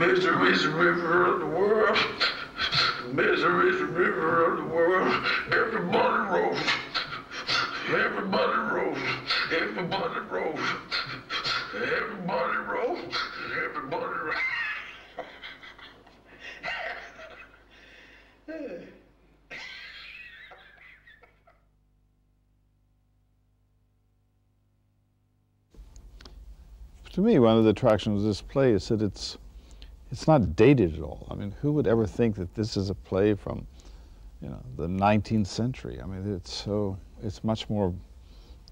Misery's the river of the world. Misery's the river of the world. Everybody rolls. Everybody rolls. Everybody rolls. Everybody rolls. Everybody. To me, one of the attractions of this play is that it's it's not dated at all. I mean, who would ever think that this is a play from, you know, the 19th century? I mean, it's so it's much more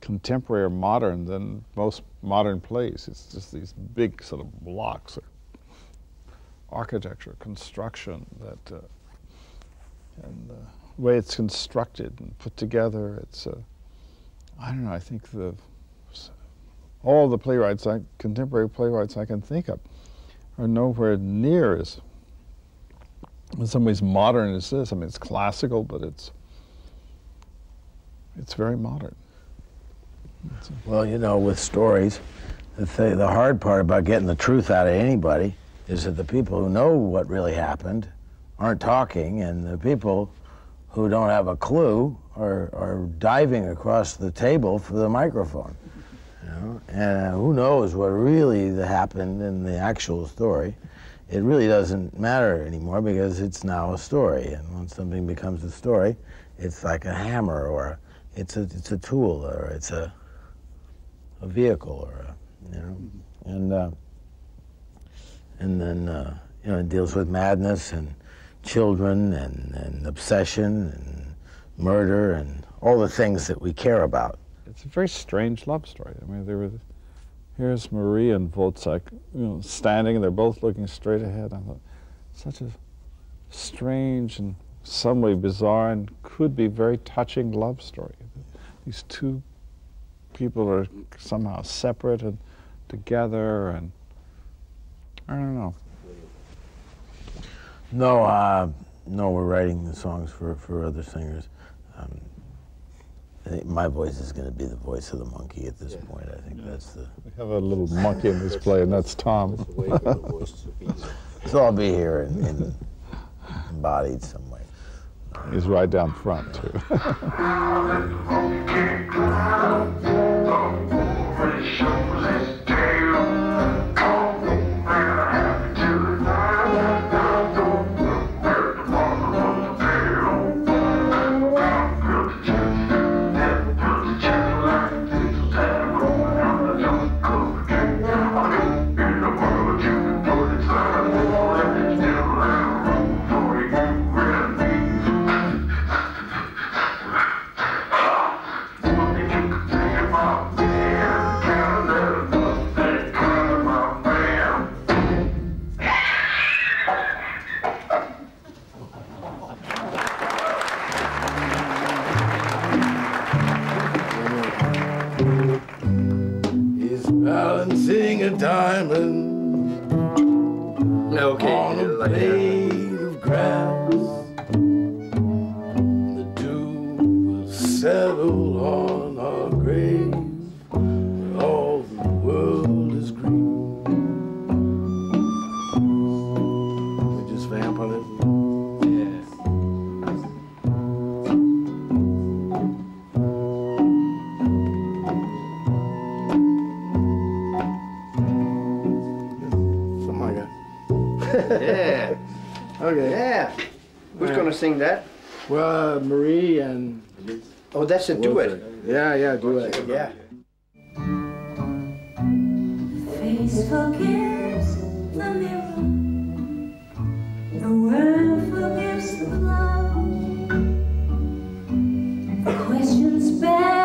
contemporary or modern than most modern plays. It's just these big sort of blocks of architecture, construction that, uh, and the way it's constructed and put together. It's, uh, I don't know. I think the all the playwrights, I, contemporary playwrights I can think of, are nowhere near as, in some ways, modern as this. I mean, it's classical, but it's it's very modern. Well, you know, with stories, the, th the hard part about getting the truth out of anybody is that the people who know what really happened aren't talking, and the people who don't have a clue are, are diving across the table for the microphone. Know? And uh, who knows what really happened in the actual story. It really doesn't matter anymore because it's now a story. And once something becomes a story, it's like a hammer or it's a, it's a tool or it's a, a vehicle or a, you know, and, uh, and then, uh, you know, it deals with madness and children and, and obsession and murder and all the things that we care about. It's a very strange love story. I mean, there were, here's Marie and Woyzeck, you know, standing and they're both looking straight ahead. I thought, such a strange and some way bizarre and could be very touching love story. These two people are somehow separate and together and I don't know. No, uh, no, we're writing the songs for, for other singers. Um, I think my voice is going to be the voice of the monkey at this yeah. point. I think yeah. that's the. We have a little monkey in this play, and that's Tom. so I'll be here in, in embodied some way. He's right down front too. sing a diamond okay, on a like blade that. of grass. The dew will settle on. That's a duet. Yeah, yeah, duet. Yeah. Face forgives the mirror. The world forgives the love. The questions begs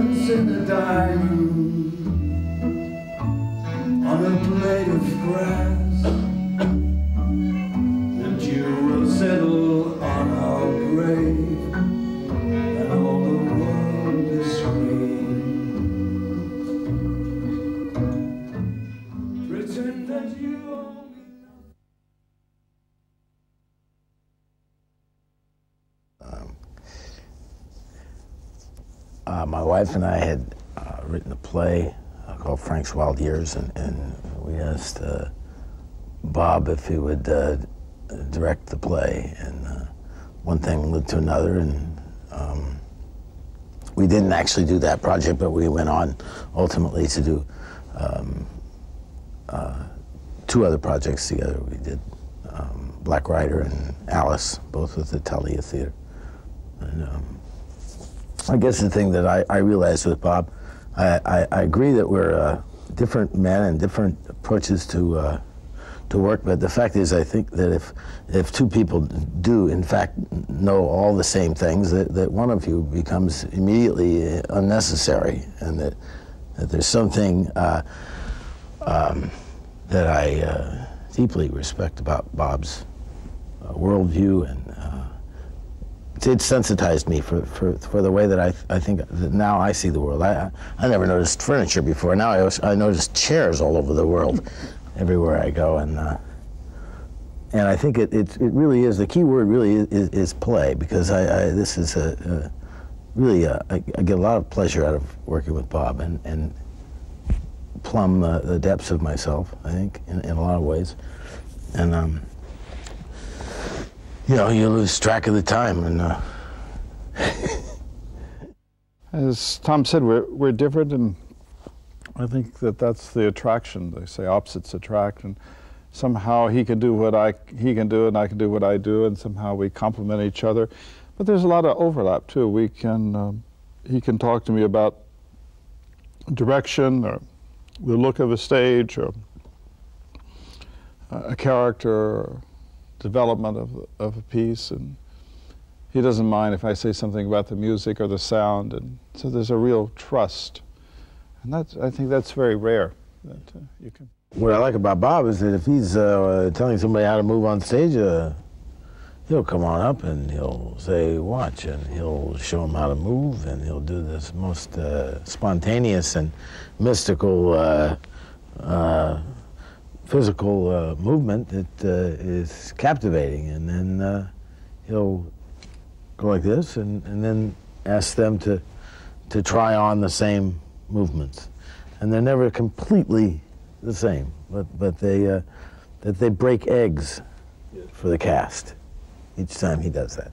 in the diamond. Uh, my wife and I had uh, written a play uh, called Frank's Wild Years, and, and we asked uh, Bob if he would uh, direct the play, and uh, one thing led to another, and um, we didn't actually do that project, but we went on ultimately to do um, two other projects together. We did um, Black Rider and Alice, both with the Thalia Theater. And, um, I guess the thing that I, I realized with Bob, I, I, I agree that we're uh, different men and different approaches to uh, to work. But the fact is, I think that if if two people do in fact know all the same things, that, that one of you becomes immediately uh, unnecessary, and that that there's something uh, um, that I uh, deeply respect about Bob's uh, worldview and. It sensitized me for, for, for the way that I, I think that now I see the world. I, I never noticed furniture before. Now I, I notice chairs all over the world, everywhere I go. And, uh, and I think it, it, it really is, the key word really is, is, play because I, I, this is a, a really, a, I, I get a lot of pleasure out of working with Bob and, and plumb the depths of myself, I think, in, in a lot of ways. And, um, you know, you lose track of the time. And uh, As Tom said, we're, we're different, and I think that that's the attraction. They say opposites attract, and somehow he can do what I he can do, and I can do what I do, and somehow we complement each other. But there's a lot of overlap too. We can um, he can talk to me about direction or the look of a stage or a character or development of, of a piece and he doesn't mind if I say something about the music or the sound and so there's a real trust. And that's I think that's very rare that uh, you can what I like about Bob is that if he's uh, telling somebody how to move on stage, uh, he'll come on up and he'll say, watch, and he'll show them how to move, and he'll do this most uh, spontaneous and mystical uh, uh, physical uh, movement that uh, is captivating. And then uh, he'll go like this and, and then ask them to, to try on the same movements. And they're never completely the same, but, but they, uh, that they break eggs for the cast each time he does that.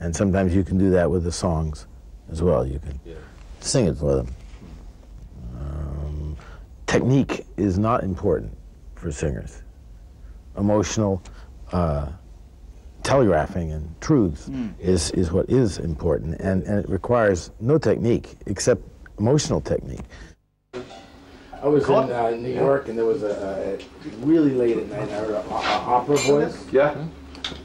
And sometimes you can do that with the songs as well. You can sing it for them. Um, technique is not important for singers. Emotional uh, telegraphing and truths is, is what is important, and, and it requires no technique except emotional technique. I was in uh, New York, and there was a, a really late at night. I heard an opera voice. Yeah.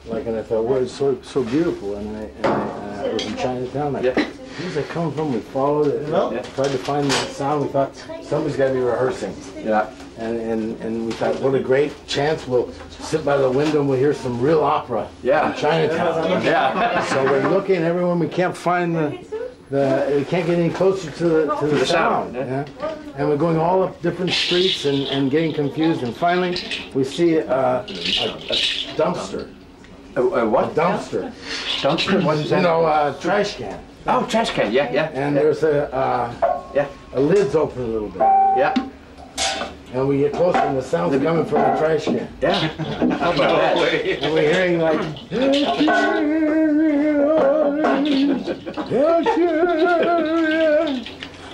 Like, and I thought, well, it's so so beautiful. And I, and I, uh, was in Chinatown. Like, Yeah. Where's that coming from? We followed it. Yeah. Tried to find the sound. We thought somebody's got to be rehearsing. Yeah. And, and and we thought, what a great chance! We'll sit by the window and we'll hear some real opera. Yeah. In Chinatown. Yeah. So we're looking everyone. We can't find the. The, we can't get any closer to the to the, the sound, sound, yeah. yeah. and we're going all up different streets and, and getting confused. And finally, we see uh, a, a dumpster. Uh, uh, A what? dumpster. Dumpster? What is that? You know, a trash can. Oh, trash can. Yeah, yeah. And there's a uh, Yeah. a lid's open a little bit. Yeah. And we get closer, and the sounds coming from the trash can. Yeah. How about that? And we're hearing like.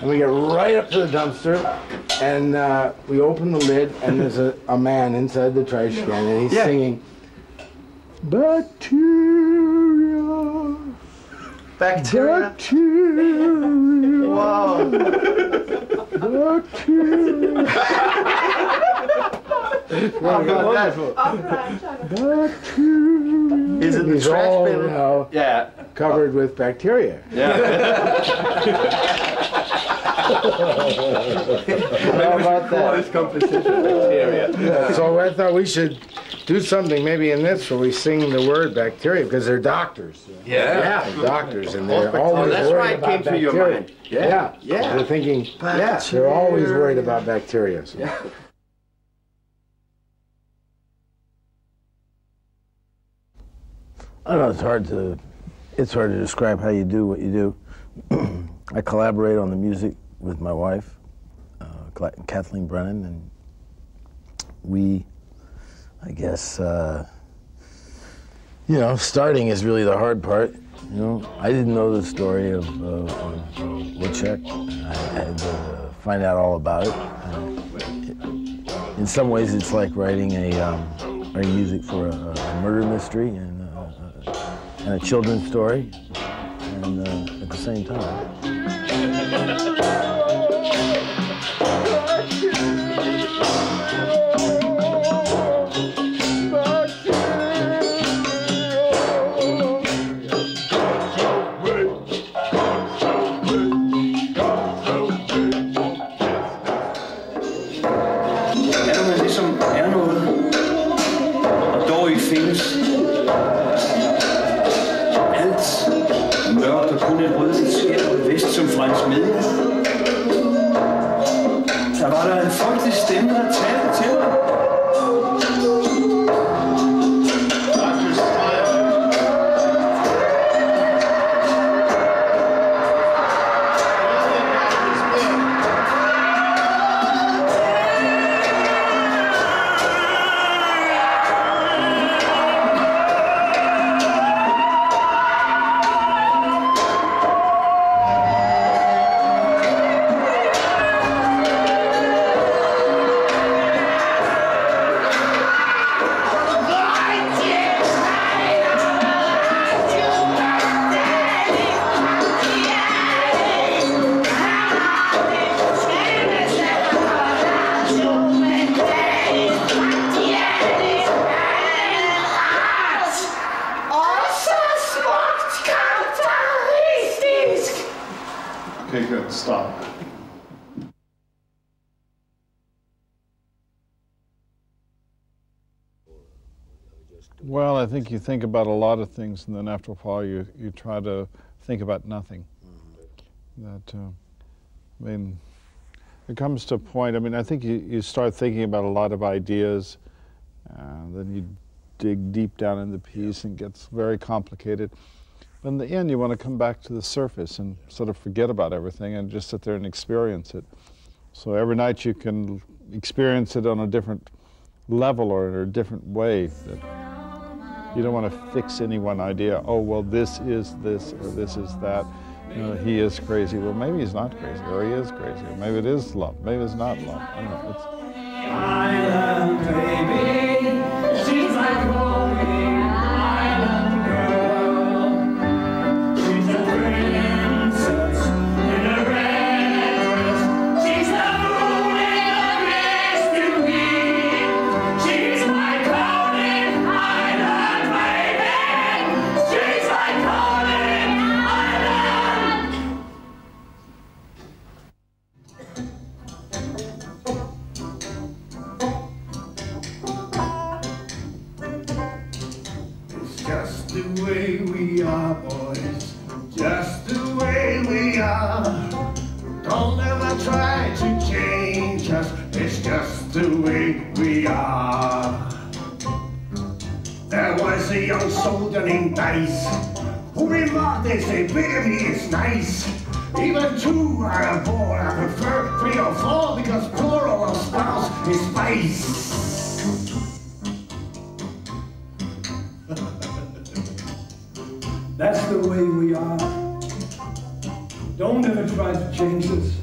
And we get right up to the dumpster, and uh, we open the lid, and there's a, a man inside the trash can, and he's Yeah. singing. Bacteria, Bacteria. bacteria, Wow. bacteria. About that? Bacteria. Is it the trash all, bin? know, Yeah. covered with bacteria. Yeah. How about that? this competition. Bacteria. So I thought we should do something maybe in this where we sing the word bacteria because they're doctors. Yeah. They're doctors and they're Oh, always that's worried why it about came to your bacteria. mind. Yeah. Yeah. They're thinking, Yeah. they're always worried about bacteria. So. Yeah. I I know it's hard to it's hard to describe how you do what you do. I collaborate on the music with my wife, uh, Kathleen Brennan, and we, I guess, uh, you know, starting is really the hard part. You know, I didn't know the story of, uh, of Woyzeck. I had to find out all about it. And in some ways, it's like writing a um, writing music for a, a murder mystery and, uh, and a children's story, and uh, at the same time. faktisk stemme, der talte til mig. Well, I think you think about a lot of things, and then after a while, you, you try to think about nothing. That, uh, I mean, it comes to a point, I mean, I think you, you start thinking about a lot of ideas, and then you dig deep down in the piece and it gets very complicated. But in the end, you want to come back to the surface and sort of forget about everything and just sit there and experience it. So every night you can experience it on a different level or in a different way. You don't want to fix any one idea. Oh, well, this is this or this is that. You know, he is crazy. Well, maybe he's not crazy, or he is crazy. Or maybe it is love. Maybe it's not love. I don't know. It's, A young soldier named Dice who remarked they say bigamy is nice. Even two are a bore. I prefer three or four because plural of spouse is spice. That's the way we are. Don't ever try to change us.